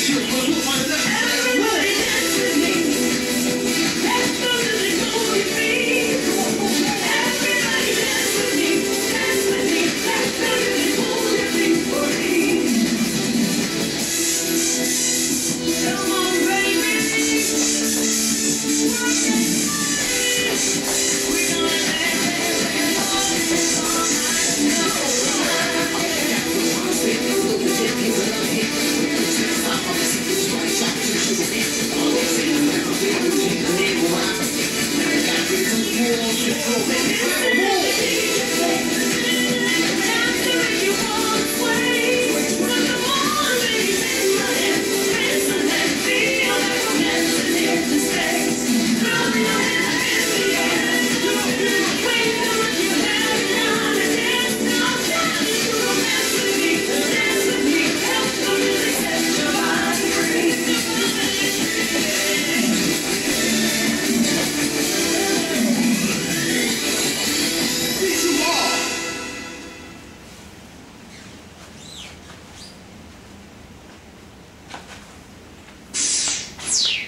Shit, but look myself. Move, move. you.